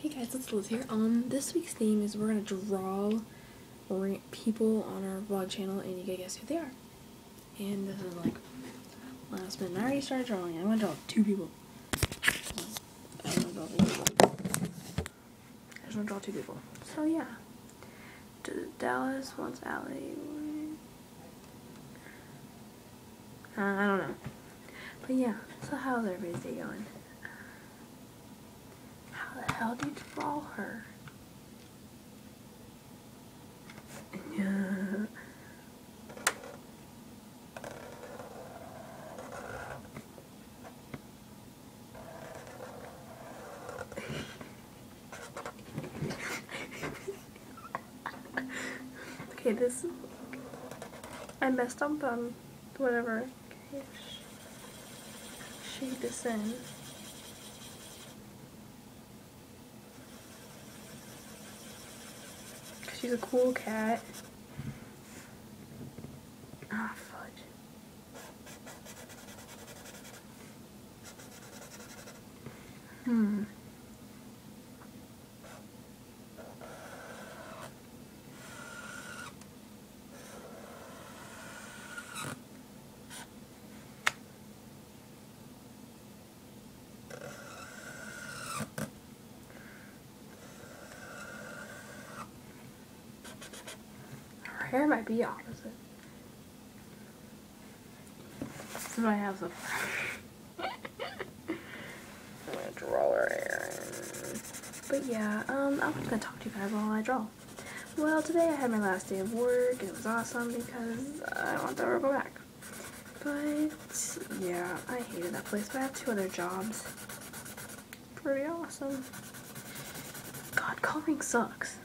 Hey guys, it's Liz here. Um, this week's theme is we're gonna draw people on our vlog channel, and you gotta guess who they are. And this is like last minute. I already started drawing. I'm gonna draw two people. I don't wanna draw three people. I just wanna draw two people. So yeah, D- Dallas wants Allie. Uh, I don't know. But yeah, so how's everybody's day going? How you draw her? Yeah. okay, this I messed up on whatever. Okay, sh- shade this in. She's a cool cat. Ah, fudge. Hmm. Hair might be opposite. What I have so far. I'm gonna draw her hair. in. But yeah, um, I'm just gonna talk to you guys while I draw. Well, today I had my last day of work and it was awesome because I don't want to ever go back. But yeah, I hated that place. But I have two other jobs. Pretty awesome. God, coloring sucks.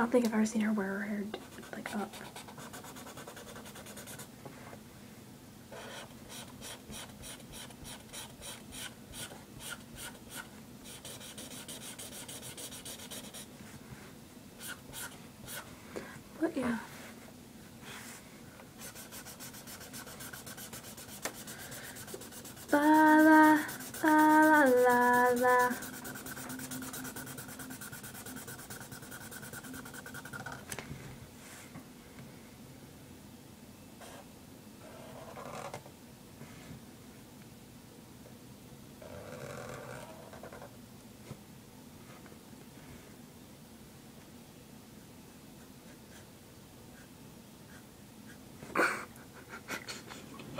Don't think I've ever seen her wear her hair like up. But yeah. La la la la la la.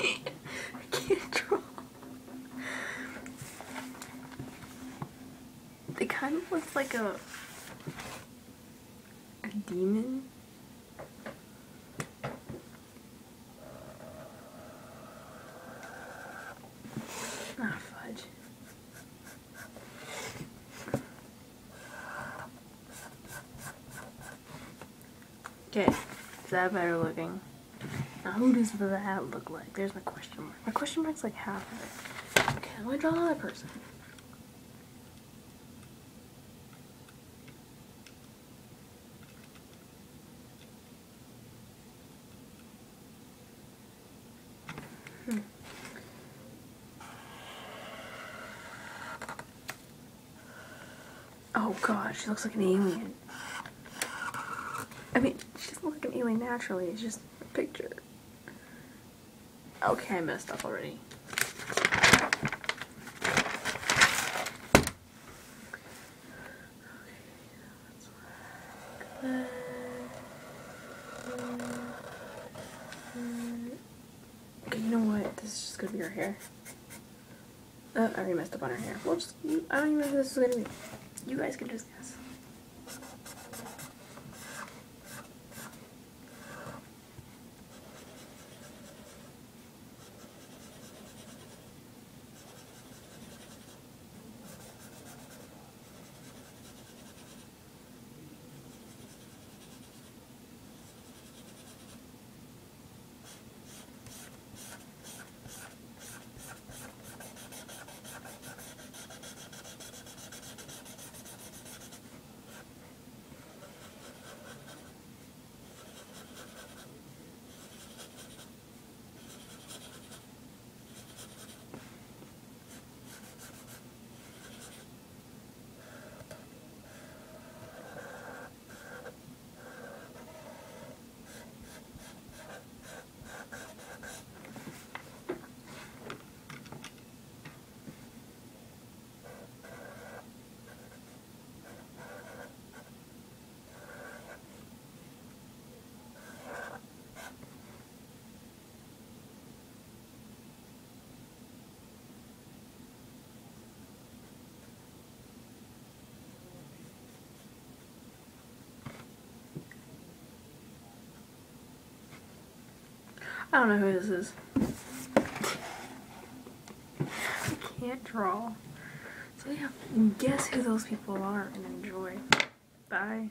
I can't draw. It looks like a a demon. Ah, fudge. Okay, is that better looking? Now who does that look like? There's my question mark. My question mark's like half of it. Okay, I'm gonna draw another person. Hmm. Oh god, she looks like an alien. I mean, she doesn't look like an alien naturally, it's just a picture. Okay, I messed up already. Okay, you know what? This is just gonna be her hair. Uh, I already messed up on her hair. Well, just, I don't even know who this is gonna be. You guys can just guess. I don't know who this is. I can't draw. So yeah, guess who those people are and enjoy. Bye.